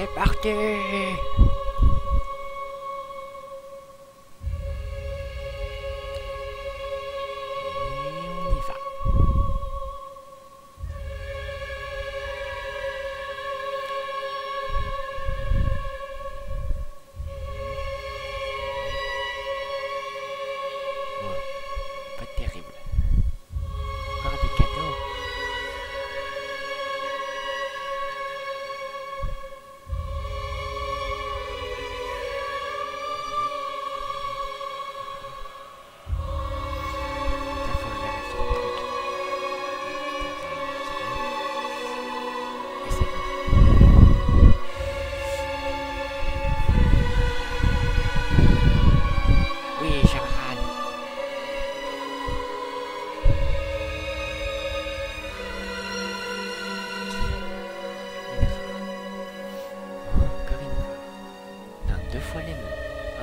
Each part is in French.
c'est parti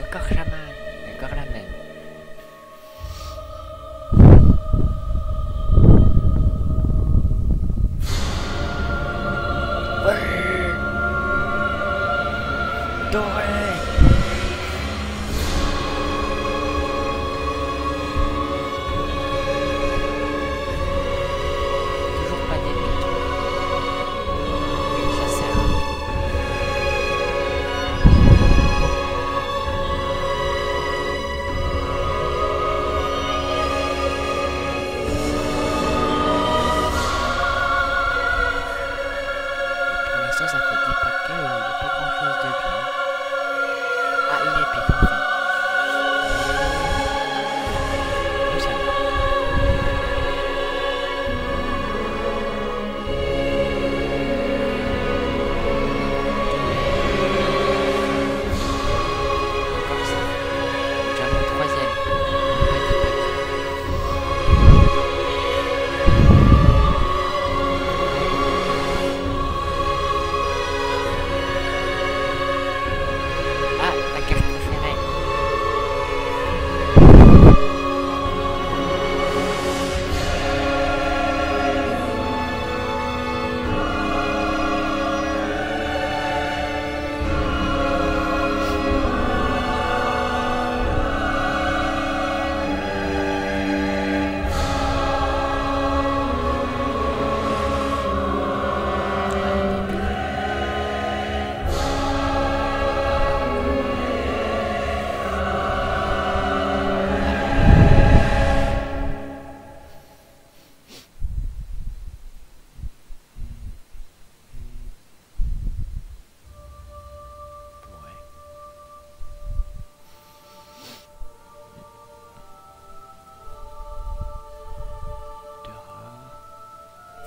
El El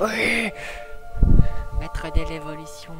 Oui Maître de l'évolution.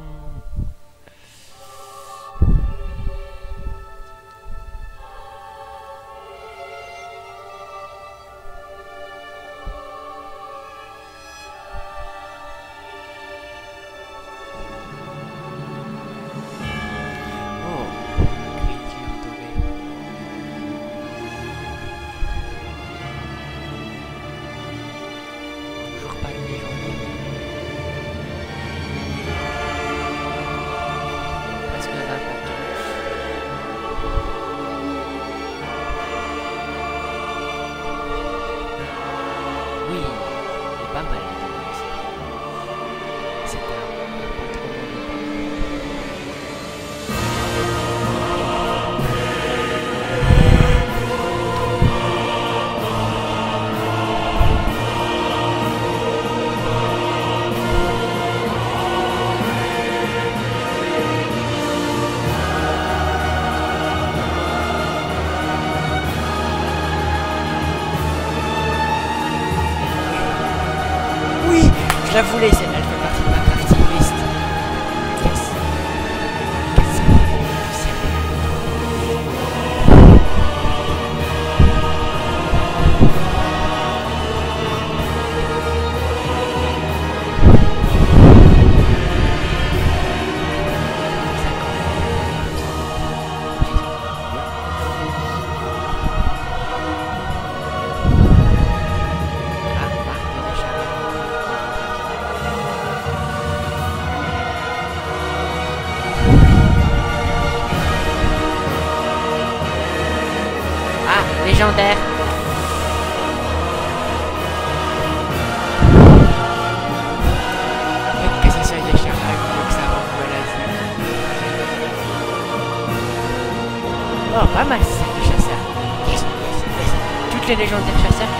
les gens de chasseur.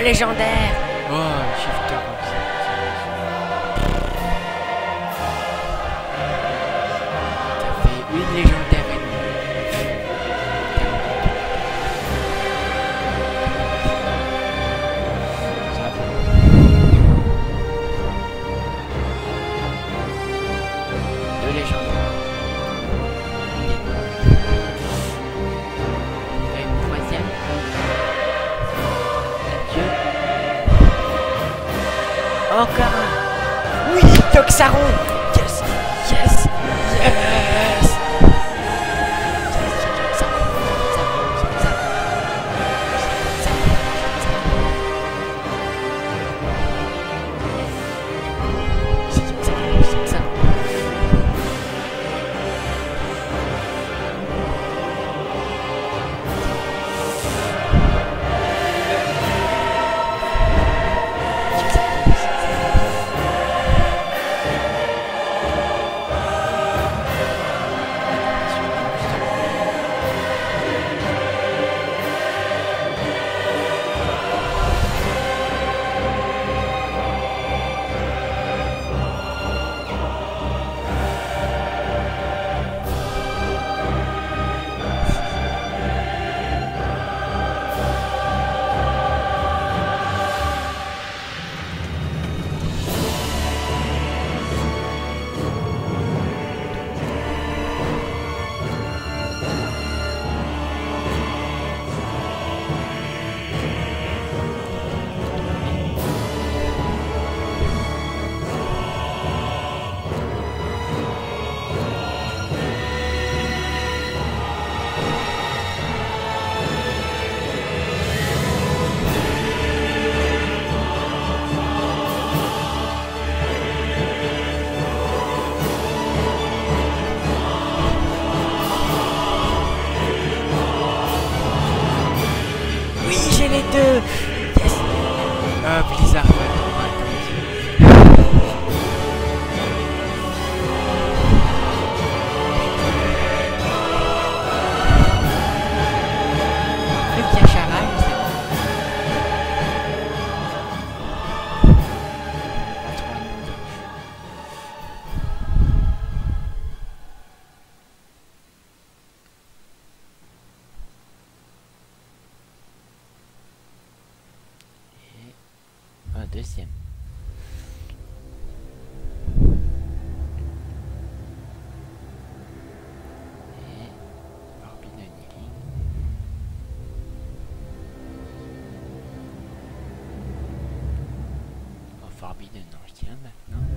légendaire. Encore un. Oui, Toxaron Yes Yes Yes Blizzard deuxième. et Forbidden, non, je dirais maintenant.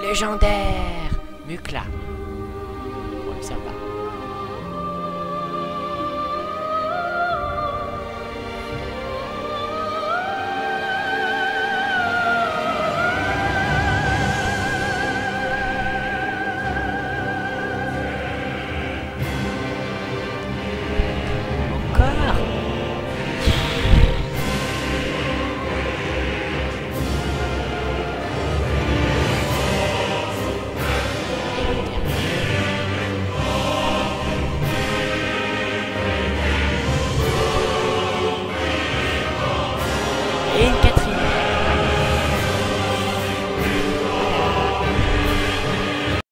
Légendaire Mukla.